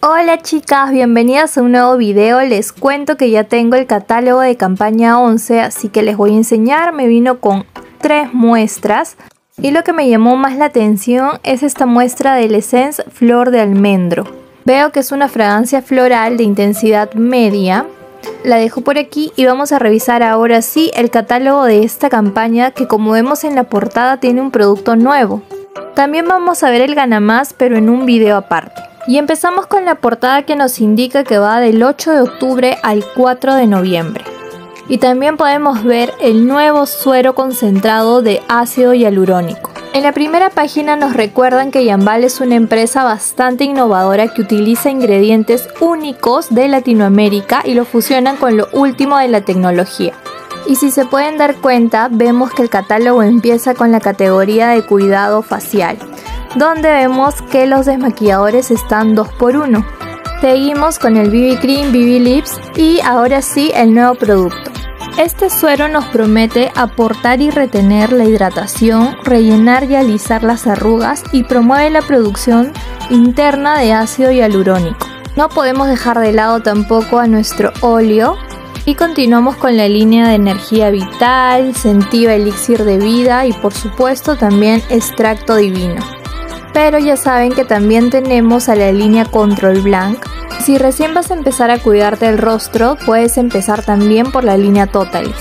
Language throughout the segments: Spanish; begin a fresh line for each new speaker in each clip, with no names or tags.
Hola chicas, bienvenidas a un nuevo video. Les cuento que ya tengo el catálogo de campaña 11, así que les voy a enseñar. Me vino con tres muestras. Y lo que me llamó más la atención es esta muestra del Essence Flor de Almendro. Veo que es una fragancia floral de intensidad media. La dejo por aquí y vamos a revisar ahora sí el catálogo de esta campaña que como vemos en la portada tiene un producto nuevo. También vamos a ver el ganamás pero en un video aparte. Y empezamos con la portada que nos indica que va del 8 de octubre al 4 de noviembre. Y también podemos ver el nuevo suero concentrado de ácido hialurónico. En la primera página nos recuerdan que Yambal es una empresa bastante innovadora que utiliza ingredientes únicos de Latinoamérica y lo fusionan con lo último de la tecnología. Y si se pueden dar cuenta, vemos que el catálogo empieza con la categoría de cuidado facial donde vemos que los desmaquilladores están 2 por 1 Seguimos con el BB Cream, BB Lips y ahora sí el nuevo producto. Este suero nos promete aportar y retener la hidratación, rellenar y alisar las arrugas y promueve la producción interna de ácido hialurónico. No podemos dejar de lado tampoco a nuestro óleo y continuamos con la línea de energía vital, sentiva elixir de vida y por supuesto también extracto divino pero ya saben que también tenemos a la línea Control Blank. Si recién vas a empezar a cuidarte el rostro, puedes empezar también por la línea Totalis.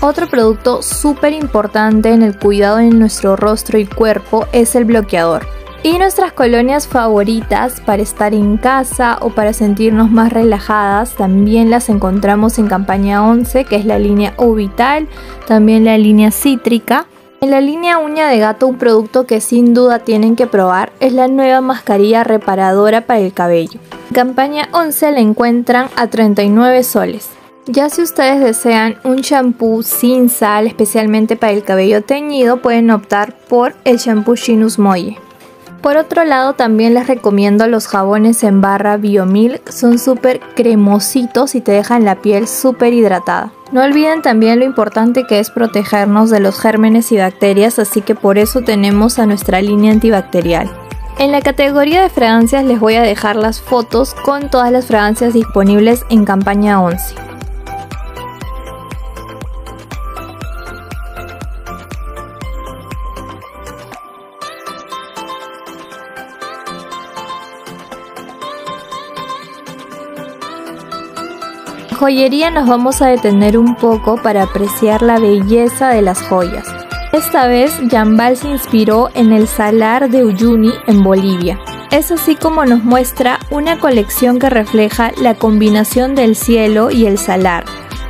Otro producto súper importante en el cuidado de nuestro rostro y cuerpo es el bloqueador. Y nuestras colonias favoritas para estar en casa o para sentirnos más relajadas también las encontramos en campaña 11, que es la línea U-Vital, también la línea cítrica en la línea uña de gato un producto que sin duda tienen que probar es la nueva mascarilla reparadora para el cabello. Campaña 11 la encuentran a 39 soles. Ya si ustedes desean un shampoo sin sal especialmente para el cabello teñido pueden optar por el shampoo Shinus Moye. Por otro lado también les recomiendo los jabones en barra Biomilk, son súper cremositos y te dejan la piel súper hidratada. No olviden también lo importante que es protegernos de los gérmenes y bacterias, así que por eso tenemos a nuestra línea antibacterial. En la categoría de fragancias les voy a dejar las fotos con todas las fragancias disponibles en campaña 11. Joyería nos vamos a detener un poco para apreciar la belleza de las joyas. Esta vez Jambal se inspiró en el salar de Uyuni en Bolivia. Es así como nos muestra una colección que refleja la combinación del cielo y el salar,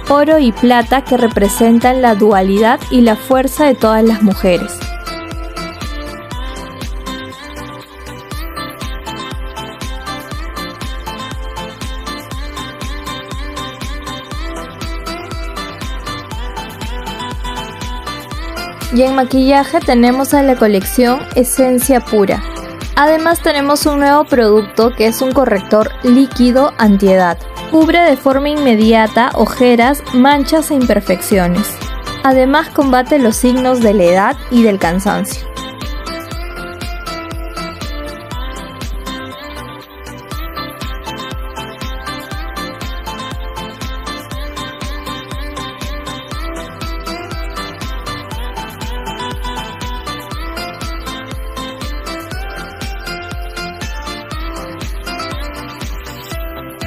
oro y plata que representan la dualidad y la fuerza de todas las mujeres. Y en maquillaje tenemos a la colección Esencia Pura. Además tenemos un nuevo producto que es un corrector líquido antiedad. Cubre de forma inmediata ojeras, manchas e imperfecciones. Además combate los signos de la edad y del cansancio.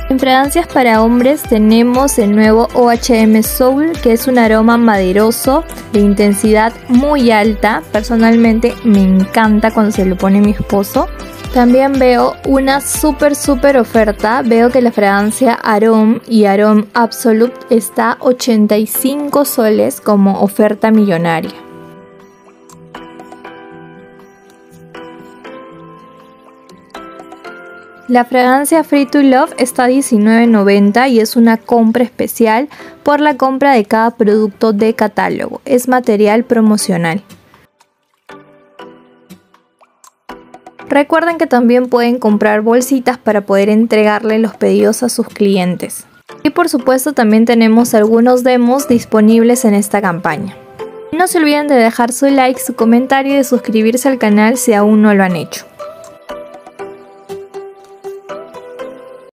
En fragancias para hombres tenemos el nuevo OHM Soul, que es un aroma maderoso de intensidad muy alta. Personalmente me encanta cuando se lo pone mi esposo. También veo una súper súper oferta. Veo que la fragancia Arom y Arom Absolute está 85 soles como oferta millonaria. La fragancia Free to Love está a $19.90 y es una compra especial por la compra de cada producto de catálogo. Es material promocional. Recuerden que también pueden comprar bolsitas para poder entregarle los pedidos a sus clientes. Y por supuesto también tenemos algunos demos disponibles en esta campaña. No se olviden de dejar su like, su comentario y de suscribirse al canal si aún no lo han hecho.